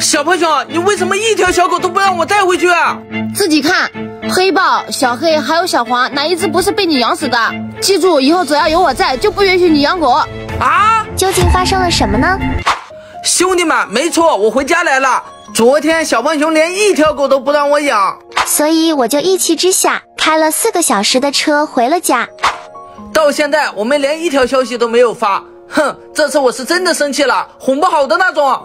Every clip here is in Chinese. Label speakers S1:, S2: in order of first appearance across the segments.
S1: 小胖熊，你为什么一条小狗都不让我带回去啊？
S2: 自己看，黑豹、小黑还有小黄，哪一只不是被你养死的？记住，以后只要有我在，就不允许你养狗。
S1: 啊！
S3: 究竟发生了什么呢？
S1: 兄弟们，没错，我回家来了。昨天小胖熊连一条狗都不让我养，
S3: 所以我就一气之下开了四个小时的车回了家。
S1: 到现在我们连一条消息都没有发。哼，这次我是真的生气了，哄不好的那种。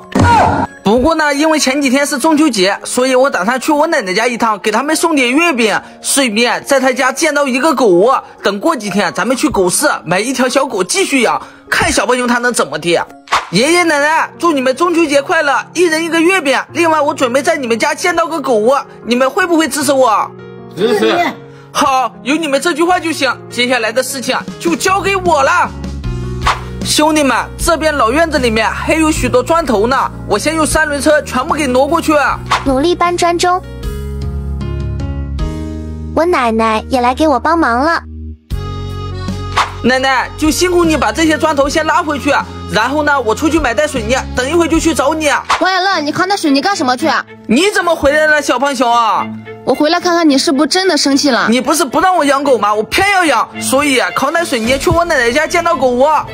S1: 不过呢，因为前几天是中秋节，所以我打算去我奶奶家一趟，给他们送点月饼，顺便在她家见到一个狗窝。等过几天，咱们去狗市买一条小狗继续养，看小胖熊他能怎么地。爷爷奶奶，祝你们中秋节快乐，一人一个月饼。另外，我准备在你们家见到个狗窝，你们会不会支持我？
S4: 支持。
S1: 好，有你们这句话就行，接下来的事情就交给我了。兄弟们，这边老院子里面还有许多砖头呢，我先用三轮车全部给挪过去。
S3: 努力搬砖中，我奶奶也来给我帮忙了。
S1: 奶奶，就辛苦你把这些砖头先拉回去，然后呢，我出去买袋水泥，等一会就去找你。
S2: 王小乐，你扛那水泥干什么去？
S1: 你怎么回来了，小胖熊啊？
S2: 我回来看看你是不是真的生气了。
S1: 你不是不让我养狗吗？我偏要养，所以扛袋水泥去我奶奶家建到狗窝。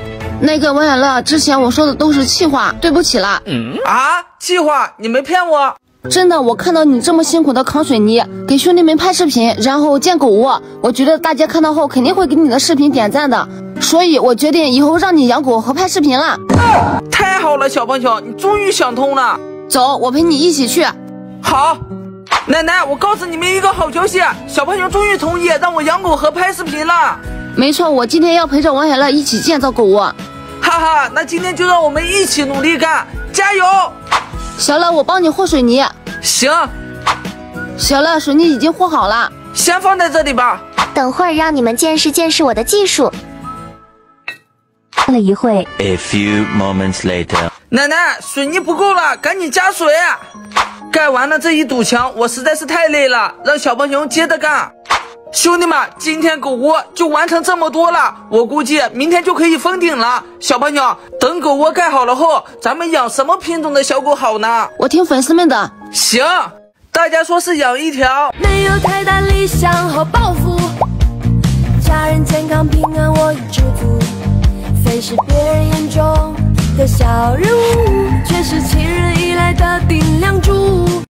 S2: 那个王小乐，之前我说的都是气话，对不起了。
S1: 嗯啊，气话，你没骗我，
S2: 真的。我看到你这么辛苦的扛水泥，给兄弟们拍视频，然后建狗窝，我觉得大家看到后肯定会给你的视频点赞的，所以我决定以后让你养狗和拍视频了。
S1: 太好了，小胖熊，你终于想通了。
S2: 走，我陪你一起去。
S1: 好，奶奶，我告诉你们一个好消息，小胖熊终于同意让我养狗和拍视频了。
S2: 没错，我今天要陪着王小乐一起建造狗窝。
S1: 哈哈，那今天就让我们一起努力干，加油！
S2: 行了，我帮你和水泥。
S1: 行。
S2: 行了，水泥已经和好了，
S1: 先放在这里吧。
S3: 等会儿让你们见识见识我的技术。
S5: 过了一会
S6: ，A few moments later，
S1: 奶奶，水泥不够了，赶紧加水。盖完了这一堵墙，我实在是太累了，让小胖熊接着干。兄弟们，今天狗窝就完成这么多了，我估计明天就可以封顶了。小朋友，等狗窝盖好了后，咱们养什么品种的小狗好呢？
S2: 我听粉丝们的。
S1: 行，大家说是养一条
S7: 没有太大理想和抱负，家人健康平安我已知足，非是别人眼中的小人物，却是亲人依赖的顶梁柱。